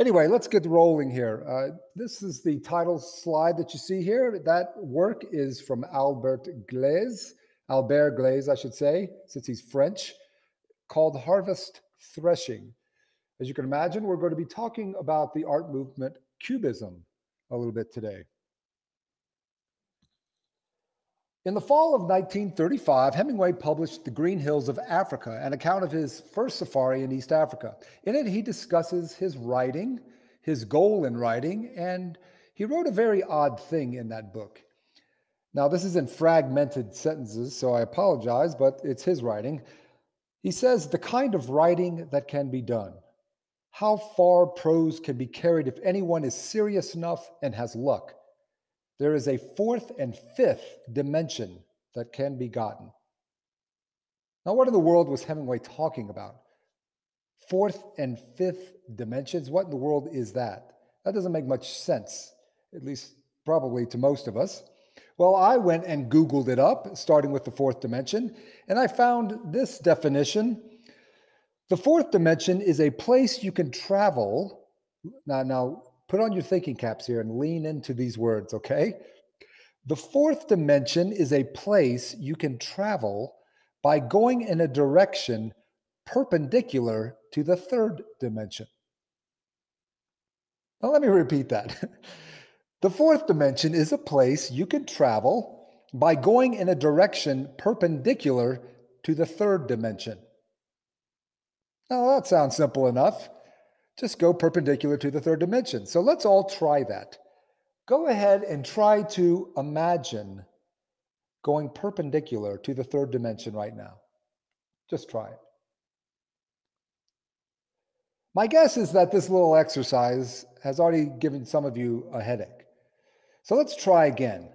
Anyway, let's get rolling here. Uh, this is the title slide that you see here. That work is from Albert Gleizes, Albert Gleizes, I should say, since he's French, called Harvest Threshing. As you can imagine, we're going to be talking about the art movement Cubism a little bit today. In the fall of 1935, Hemingway published The Green Hills of Africa, an account of his first safari in East Africa. In it, he discusses his writing, his goal in writing, and he wrote a very odd thing in that book. Now, this is in fragmented sentences, so I apologize, but it's his writing. He says, The kind of writing that can be done. How far prose can be carried if anyone is serious enough and has luck there is a fourth and fifth dimension that can be gotten. Now, what in the world was Hemingway talking about? Fourth and fifth dimensions? What in the world is that? That doesn't make much sense, at least probably to most of us. Well, I went and Googled it up, starting with the fourth dimension, and I found this definition. The fourth dimension is a place you can travel. Now, now put on your thinking caps here and lean into these words, okay? The fourth dimension is a place you can travel by going in a direction perpendicular to the third dimension. Now, let me repeat that. the fourth dimension is a place you can travel by going in a direction perpendicular to the third dimension. Now, that sounds simple enough just go perpendicular to the third dimension. So let's all try that. Go ahead and try to imagine going perpendicular to the third dimension right now. Just try it. My guess is that this little exercise has already given some of you a headache. So let's try again.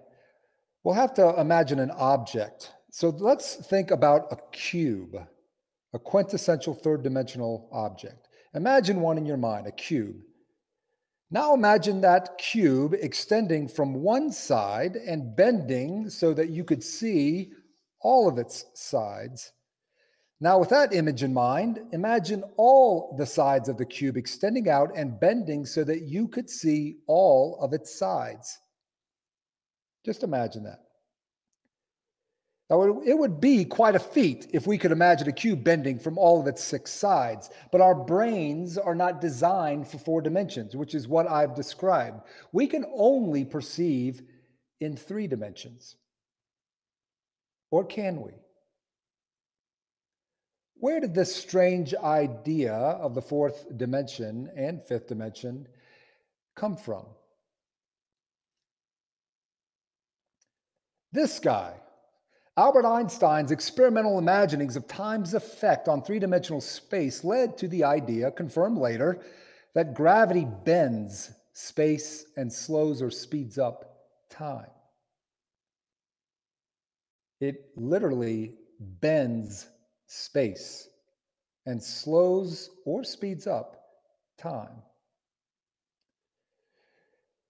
We'll have to imagine an object. So let's think about a cube, a quintessential third dimensional object. Imagine one in your mind, a cube. Now imagine that cube extending from one side and bending so that you could see all of its sides. Now, with that image in mind, imagine all the sides of the cube extending out and bending so that you could see all of its sides. Just imagine that. Now, it would be quite a feat if we could imagine a cube bending from all of its six sides, but our brains are not designed for four dimensions, which is what I've described. We can only perceive in three dimensions. Or can we? Where did this strange idea of the fourth dimension and fifth dimension come from? This guy Albert Einstein's experimental imaginings of time's effect on three dimensional space led to the idea, confirmed later, that gravity bends space and slows or speeds up time. It literally bends space and slows or speeds up time.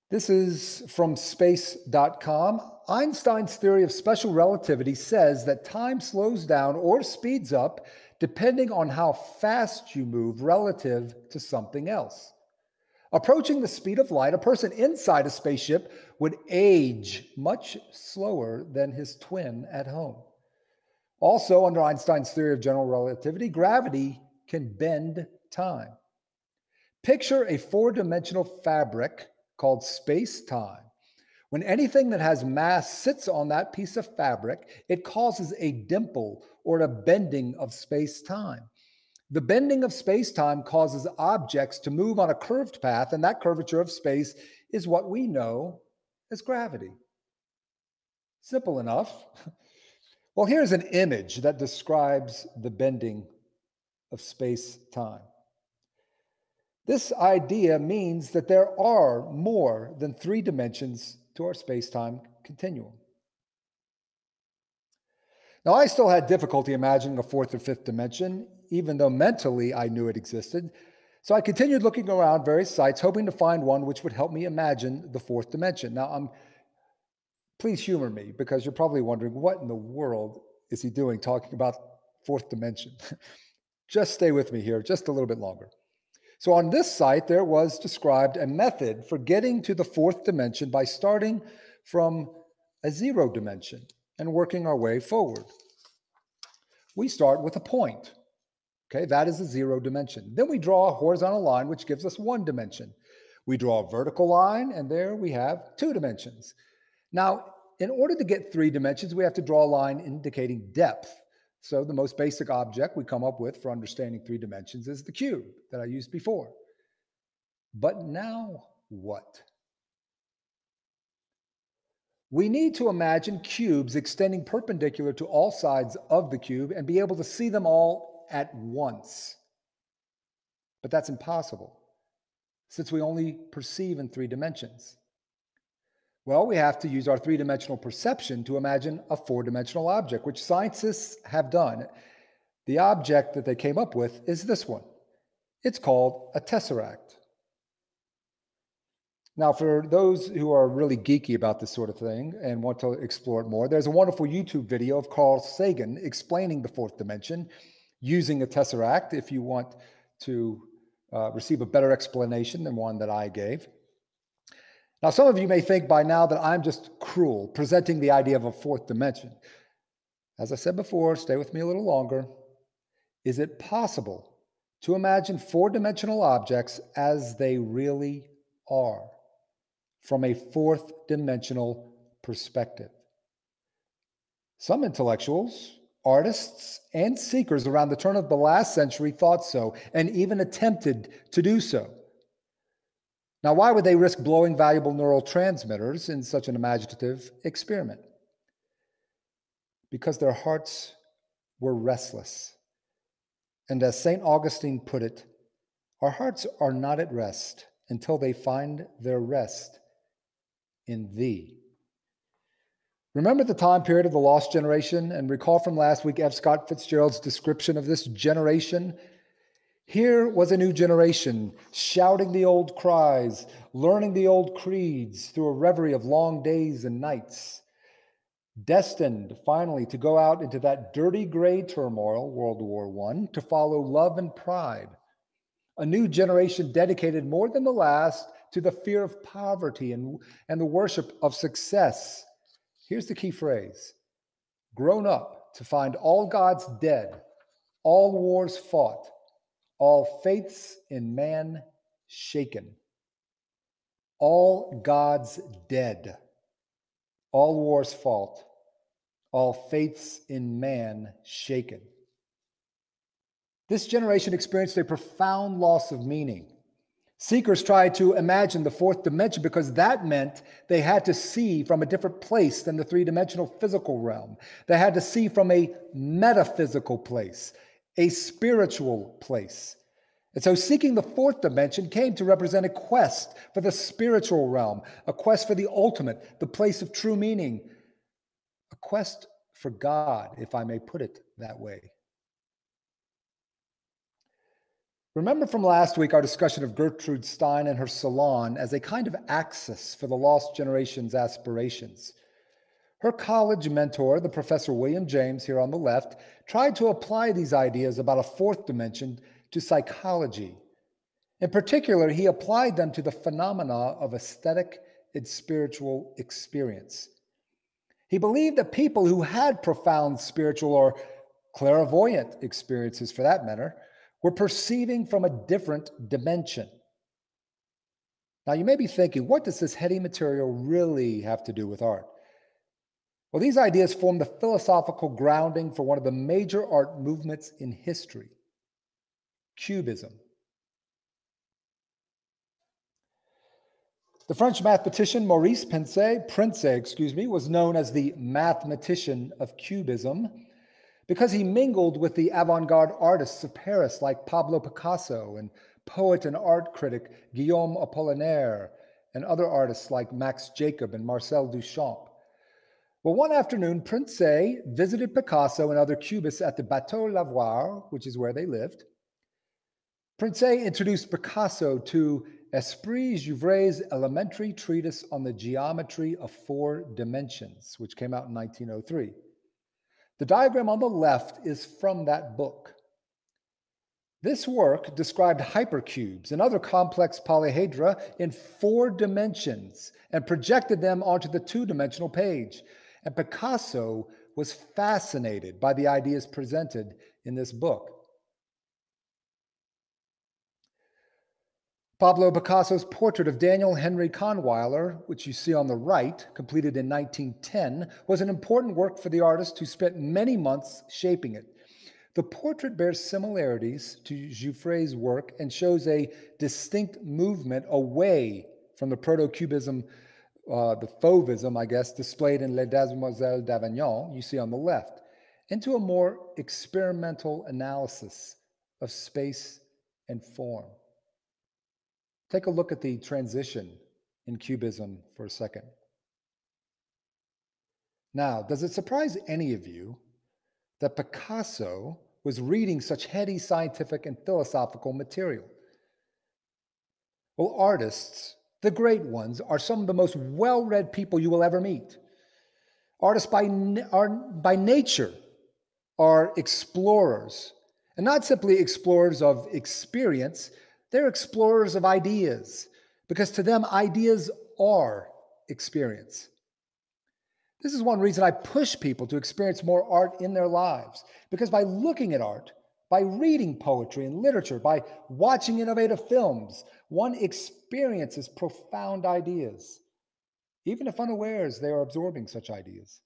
This is from space.com. Einstein's theory of special relativity says that time slows down or speeds up depending on how fast you move relative to something else. Approaching the speed of light, a person inside a spaceship would age much slower than his twin at home. Also, under Einstein's theory of general relativity, gravity can bend time. Picture a four dimensional fabric called space time. When anything that has mass sits on that piece of fabric, it causes a dimple or a bending of space time. The bending of space time causes objects to move on a curved path, and that curvature of space is what we know as gravity. Simple enough. Well, here's an image that describes the bending of space time. This idea means that there are more than three dimensions to our space time continuum. Now, I still had difficulty imagining a fourth or fifth dimension, even though mentally I knew it existed. So I continued looking around various sites, hoping to find one which would help me imagine the fourth dimension. Now, I'm please humor me because you're probably wondering what in the world is he doing talking about fourth dimension? just stay with me here just a little bit longer. So on this site, there was described a method for getting to the fourth dimension by starting from a zero dimension and working our way forward. We start with a point. Okay, that is a zero dimension. Then we draw a horizontal line, which gives us one dimension. We draw a vertical line, and there we have two dimensions. Now, in order to get three dimensions, we have to draw a line indicating depth. So the most basic object we come up with for understanding three dimensions is the cube that I used before. But now what? We need to imagine cubes extending perpendicular to all sides of the cube and be able to see them all at once. But that's impossible since we only perceive in three dimensions. Well, we have to use our three dimensional perception to imagine a four dimensional object, which scientists have done. The object that they came up with is this one. It's called a tesseract. Now, for those who are really geeky about this sort of thing and want to explore it more, there's a wonderful YouTube video of Carl Sagan explaining the fourth dimension using a tesseract if you want to uh, receive a better explanation than one that I gave. Now, some of you may think by now that I'm just cruel, presenting the idea of a fourth dimension. As I said before, stay with me a little longer. Is it possible to imagine four dimensional objects as they really are from a fourth dimensional perspective? Some intellectuals, artists, and seekers around the turn of the last century thought so and even attempted to do so. Now, why would they risk blowing valuable neural transmitters in such an imaginative experiment? Because their hearts were restless. And as St. Augustine put it, our hearts are not at rest until they find their rest in Thee. Remember the time period of the lost generation and recall from last week F. Scott Fitzgerald's description of this generation here was a new generation shouting the old cries, learning the old creeds through a reverie of long days and nights, destined finally to go out into that dirty gray turmoil, World War I, to follow love and pride. A new generation dedicated more than the last to the fear of poverty and, and the worship of success. Here's the key phrase grown up to find all gods dead, all wars fought all faiths in man shaken, all gods dead, all wars fought, all faiths in man shaken. This generation experienced a profound loss of meaning. Seekers tried to imagine the fourth dimension because that meant they had to see from a different place than the three dimensional physical realm. They had to see from a metaphysical place a spiritual place. And so, seeking the fourth dimension came to represent a quest for the spiritual realm, a quest for the ultimate, the place of true meaning, a quest for God, if I may put it that way. Remember from last week our discussion of Gertrude Stein and her salon as a kind of axis for the lost generation's aspirations. Her college mentor, the professor William James, here on the left, tried to apply these ideas about a fourth dimension to psychology. In particular, he applied them to the phenomena of aesthetic and spiritual experience. He believed that people who had profound spiritual or clairvoyant experiences, for that matter, were perceiving from a different dimension. Now, you may be thinking, what does this heady material really have to do with art? Well, these ideas form the philosophical grounding for one of the major art movements in history Cubism. The French mathematician Maurice Pense, Princet, excuse me, was known as the mathematician of Cubism because he mingled with the avant-garde artists of Paris like Pablo Picasso and poet and art critic Guillaume Apollinaire and other artists like Max Jacob and Marcel Duchamp. Well, one afternoon, Princet visited Picasso and other cubists at the Bateau Lavoir, which is where they lived. Princet introduced Picasso to Esprit Jouffret's elementary treatise on the geometry of four dimensions, which came out in 1903. The diagram on the left is from that book. This work described hypercubes and other complex polyhedra in four dimensions and projected them onto the two dimensional page. And Picasso was fascinated by the ideas presented in this book. Pablo Picasso's portrait of Daniel Henry Kahnweiler, which you see on the right, completed in 1910, was an important work for the artist who spent many months shaping it. The portrait bears similarities to Jouffret's work and shows a distinct movement away from the proto-cubism, uh, the fauvism, I guess, displayed in Les Demoiselles d'Avignon, you see on the left, into a more experimental analysis of space and form. Take a look at the transition in Cubism for a second. Now, does it surprise any of you that Picasso was reading such heady scientific and philosophical material? Well, artists, the great ones, are some of the most well read people you will ever meet. Artists by, are, by nature are explorers, and not simply explorers of experience, they're explorers of ideas because to them, ideas are experience. This is one reason I push people to experience more art in their lives because by looking at art, by reading poetry and literature, by watching innovative films, one experiences profound ideas, even if unawares they are absorbing such ideas.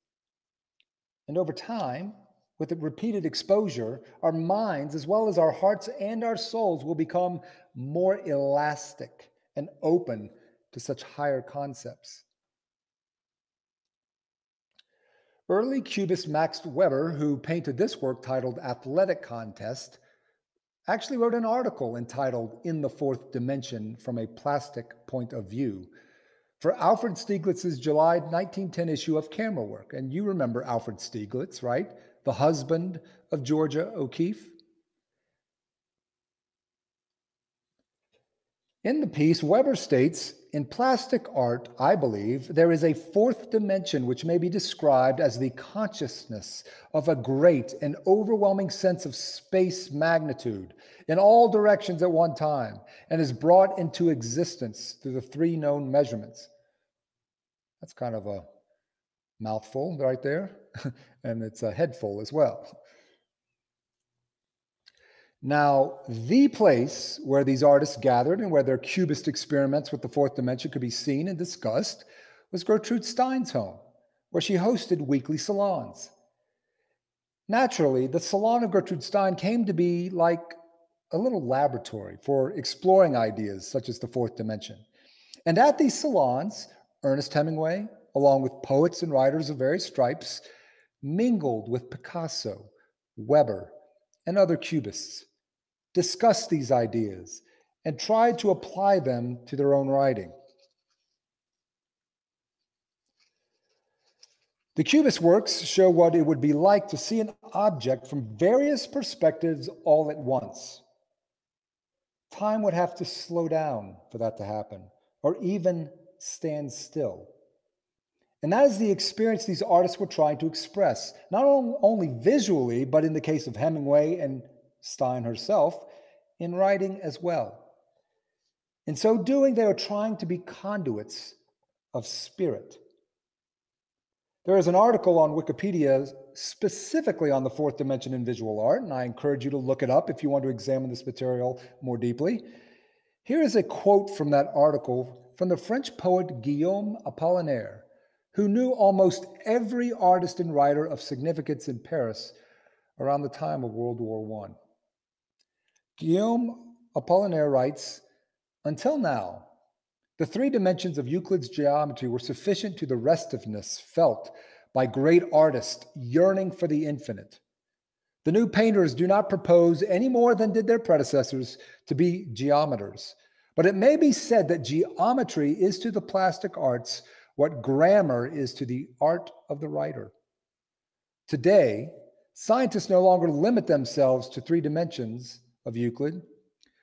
And over time, with repeated exposure, our minds, as well as our hearts and our souls, will become more elastic and open to such higher concepts. Early cubist Max Weber, who painted this work titled Athletic Contest, actually wrote an article entitled In the Fourth Dimension from a Plastic Point of View for Alfred Stieglitz's July 1910 issue of Camera Work. And you remember Alfred Stieglitz, right? The husband of Georgia O'Keeffe. In the piece, Weber states In plastic art, I believe, there is a fourth dimension which may be described as the consciousness of a great and overwhelming sense of space magnitude in all directions at one time and is brought into existence through the three known measurements. That's kind of a mouthful right there, and it's a headful as well. Now, the place where these artists gathered and where their cubist experiments with the fourth dimension could be seen and discussed was Gertrude Stein's home, where she hosted weekly salons. Naturally, the salon of Gertrude Stein came to be like a little laboratory for exploring ideas such as the fourth dimension. And at these salons, Ernest Hemingway, along with poets and writers of various stripes, mingled with Picasso, Weber, and other cubists discussed these ideas, and tried to apply them to their own writing. The Cubist works show what it would be like to see an object from various perspectives all at once. Time would have to slow down for that to happen, or even stand still. And that is the experience these artists were trying to express, not only visually, but in the case of Hemingway and Stein herself, in writing as well. In so doing, they are trying to be conduits of spirit. There is an article on Wikipedia specifically on the fourth dimension in visual art, and I encourage you to look it up if you want to examine this material more deeply. Here is a quote from that article from the French poet Guillaume Apollinaire, who knew almost every artist and writer of significance in Paris around the time of World War I. Guillaume Apollinaire writes Until now, the three dimensions of Euclid's geometry were sufficient to the restiveness felt by great artists yearning for the infinite. The new painters do not propose any more than did their predecessors to be geometers. But it may be said that geometry is to the plastic arts what grammar is to the art of the writer. Today, scientists no longer limit themselves to three dimensions of Euclid.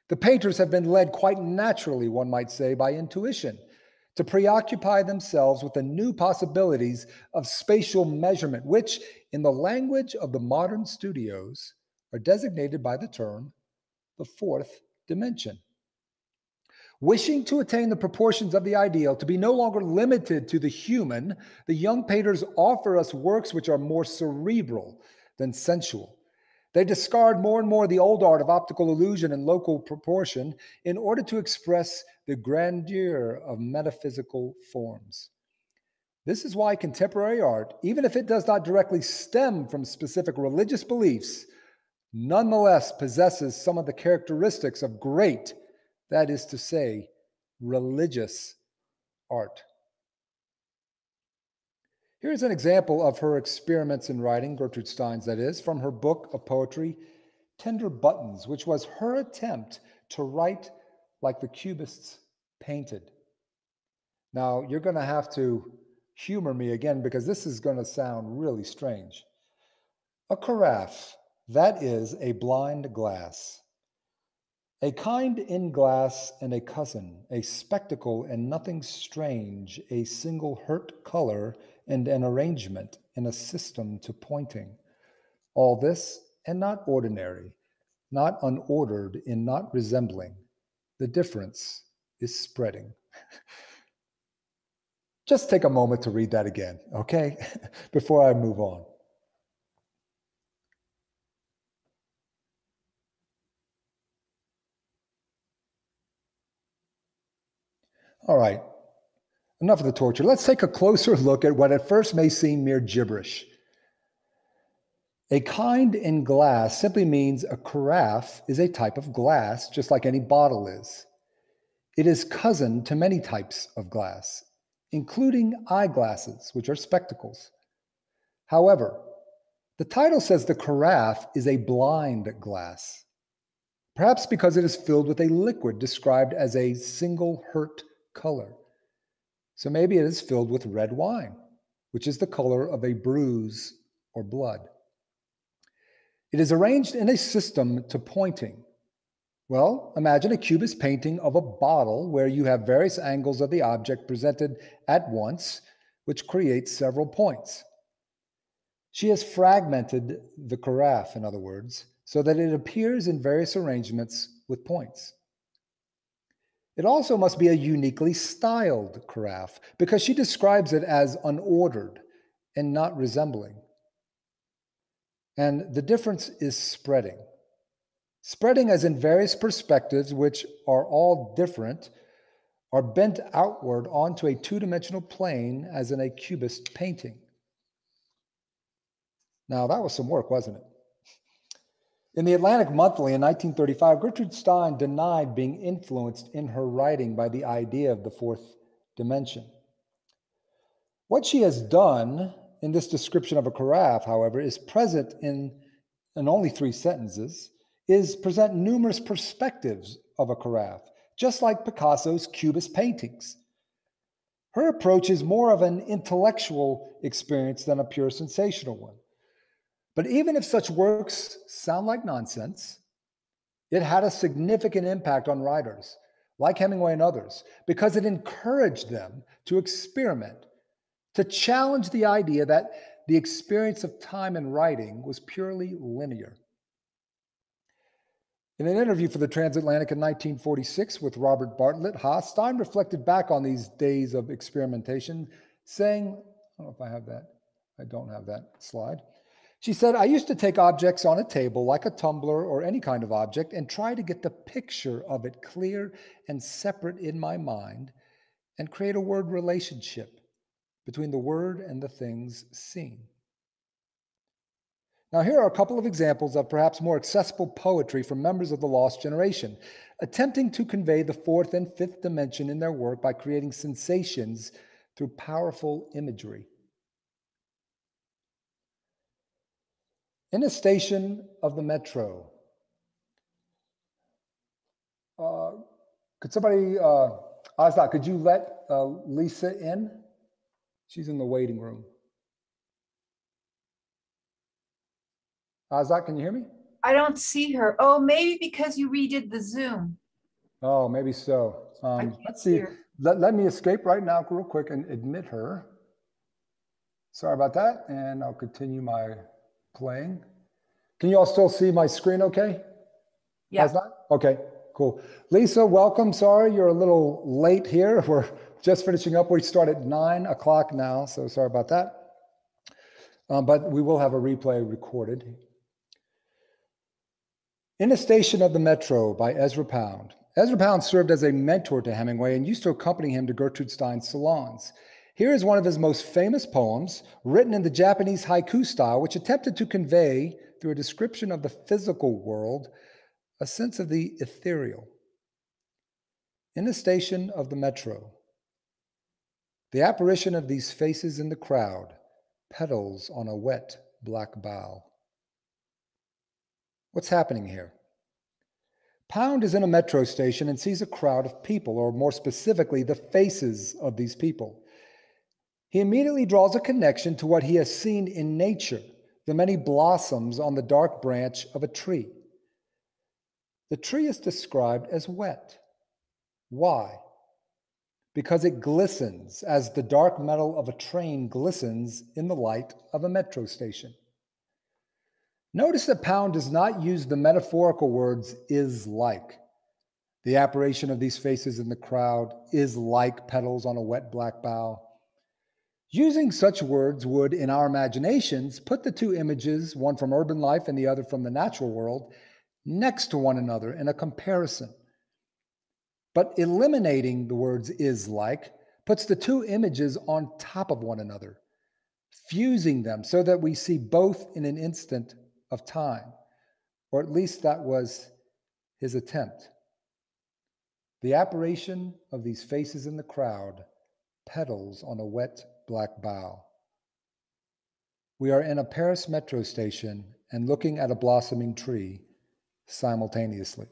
The painters have been led quite naturally, one might say, by intuition to preoccupy themselves with the new possibilities of spatial measurement, which, in the language of the modern studios, are designated by the term the fourth dimension. Wishing to attain the proportions of the ideal, to be no longer limited to the human, the young painters offer us works which are more cerebral than sensual. They discard more and more the old art of optical illusion and local proportion in order to express the grandeur of metaphysical forms. This is why contemporary art, even if it does not directly stem from specific religious beliefs, nonetheless possesses some of the characteristics of great that is to say, religious art. Here's an example of her experiments in writing, Gertrude Stein's that is, from her book of poetry, Tender Buttons, which was her attempt to write like the Cubists painted. Now, you're going to have to humor me again because this is going to sound really strange. A carafe, that is a blind glass. A kind in glass and a cousin, a spectacle and nothing strange, a single hurt color and an arrangement in a system to pointing. All this and not ordinary, not unordered in not resembling. The difference is spreading. Just take a moment to read that again, okay? Before I move on. All right, enough of the torture. Let's take a closer look at what at first may seem mere gibberish. A kind in glass simply means a carafe is a type of glass, just like any bottle is. It is cousin to many types of glass, including eyeglasses, which are spectacles. However, the title says the carafe is a blind glass, perhaps because it is filled with a liquid described as a single hurt color. So maybe it is filled with red wine, which is the color of a bruise or blood. It is arranged in a system to pointing. Well, imagine a cubist painting of a bottle where you have various angles of the object presented at once, which creates several points. She has fragmented the carafe, in other words, so that it appears in various arrangements with points. It also must be a uniquely styled carafe because she describes it as unordered and not resembling. And the difference is spreading. Spreading as in various perspectives, which are all different, are bent outward onto a two dimensional plane as in a cubist painting. Now, that was some work, wasn't it? In the Atlantic Monthly in 1935, Gertrude Stein denied being influenced in her writing by the idea of the fourth dimension. What she has done in this description of a carafe, however, is present in, in only three sentences, is present numerous perspectives of a carafe, just like Picasso's Cubist paintings. Her approach is more of an intellectual experience than a pure sensational one. But even if such works sound like nonsense, it had a significant impact on writers like Hemingway and others because it encouraged them to experiment, to challenge the idea that the experience of time in writing was purely linear. In an interview for the Transatlantic in 1946 with Robert Bartlett Haas, Stein reflected back on these days of experimentation, saying, I don't know if I have that. I don't have that slide. She said, I used to take objects on a table, like a tumbler or any kind of object, and try to get the picture of it clear and separate in my mind and create a word relationship between the word and the things seen. Now, here are a couple of examples of perhaps more accessible poetry from members of the lost generation, attempting to convey the fourth and fifth dimension in their work by creating sensations through powerful imagery. In a station of the metro. Uh, could somebody, uh, Azad, could you let uh, Lisa in? She's in the waiting room. Azad, can you hear me? I don't see her. Oh, maybe because you redid the Zoom. Oh, maybe so. Um, let's see. Let, let me escape right now, real quick, and admit her. Sorry about that. And I'll continue my playing. Can you all still see my screen okay? Yeah. Okay, cool. Lisa, welcome. Sorry you're a little late here. We're just finishing up. We start at nine o'clock now, so sorry about that. Um, but we will have a replay recorded. In a Station of the Metro by Ezra Pound. Ezra Pound served as a mentor to Hemingway and used to accompany him to Gertrude Stein's salons. Here is one of his most famous poems, written in the Japanese haiku style, which attempted to convey, through a description of the physical world, a sense of the ethereal. In a station of the metro, the apparition of these faces in the crowd, petals on a wet black bough. What's happening here? Pound is in a metro station and sees a crowd of people, or more specifically, the faces of these people. He immediately draws a connection to what he has seen in nature, the many blossoms on the dark branch of a tree. The tree is described as wet. Why? Because it glistens as the dark metal of a train glistens in the light of a metro station. Notice that Pound does not use the metaphorical words is like. The apparition of these faces in the crowd is like petals on a wet black bough. Using such words would, in our imaginations, put the two images, one from urban life and the other from the natural world, next to one another in a comparison. But eliminating the words is like puts the two images on top of one another, fusing them so that we see both in an instant of time, or at least that was his attempt. The apparition of these faces in the crowd, petals on a wet black bough. We are in a Paris metro station and looking at a blossoming tree simultaneously.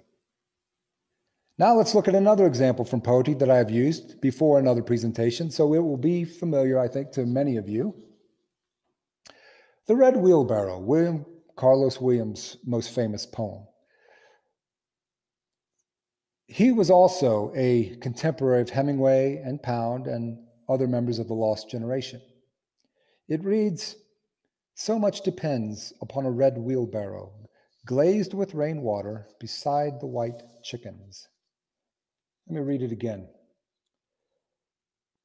Now let's look at another example from poetry that I have used before in other presentations, so it will be familiar, I think, to many of you. The Red Wheelbarrow, William Carlos Williams' most famous poem. He was also a contemporary of Hemingway and Pound and other members of the Lost Generation. It reads So much depends upon a red wheelbarrow, glazed with rainwater beside the white chickens. Let me read it again.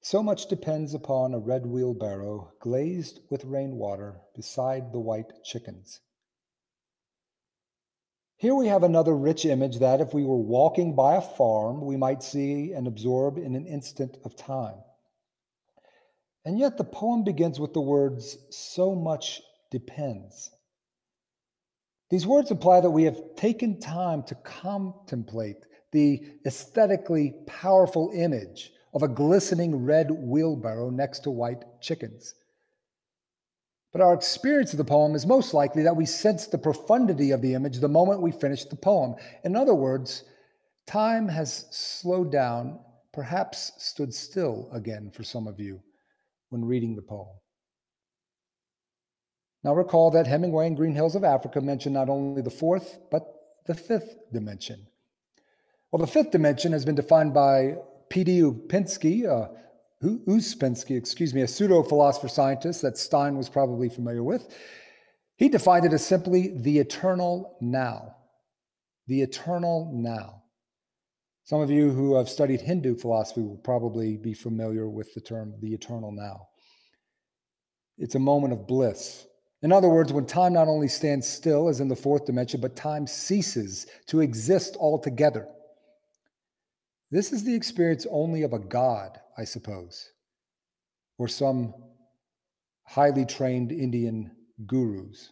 So much depends upon a red wheelbarrow glazed with rainwater beside the white chickens. Here we have another rich image that, if we were walking by a farm, we might see and absorb in an instant of time. And yet the poem begins with the words, so much depends. These words imply that we have taken time to contemplate the aesthetically powerful image of a glistening red wheelbarrow next to white chickens. But our experience of the poem is most likely that we sense the profundity of the image the moment we finish the poem. In other words, time has slowed down, perhaps stood still again for some of you when reading the poem. Now recall that Hemingway and Green Hills of Africa mention not only the fourth, but the fifth dimension. Well, the fifth dimension has been defined by P.D. Upinski, uh, Ouspensky, excuse me, a pseudo philosopher scientist that Stein was probably familiar with. He defined it as simply the eternal now. The eternal now. Some of you who have studied Hindu philosophy will probably be familiar with the term the eternal now. It's a moment of bliss. In other words, when time not only stands still, as in the fourth dimension, but time ceases to exist altogether. This is the experience only of a God, I suppose, or some highly trained Indian gurus.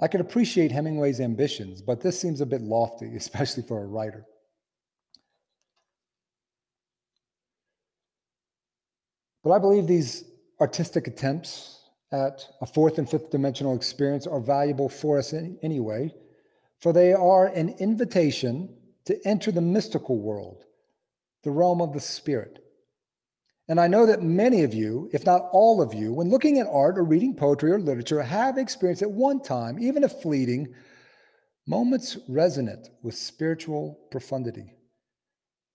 I can appreciate Hemingway's ambitions, but this seems a bit lofty, especially for a writer. But I believe these artistic attempts at a fourth and fifth dimensional experience are valuable for us in, anyway, for they are an invitation to enter the mystical world, the realm of the spirit. And I know that many of you, if not all of you, when looking at art or reading poetry or literature, have experienced at one time, even if fleeting, moments resonant with spiritual profundity.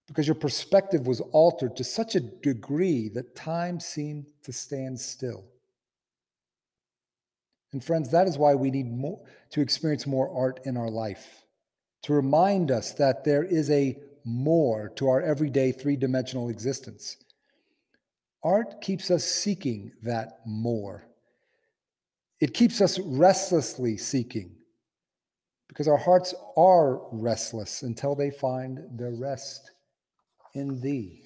Because your perspective was altered to such a degree that time seemed to stand still. And friends, that is why we need more to experience more art in our life to remind us that there is a more to our everyday three dimensional existence. Art keeps us seeking that more. It keeps us restlessly seeking because our hearts are restless until they find their rest in Thee.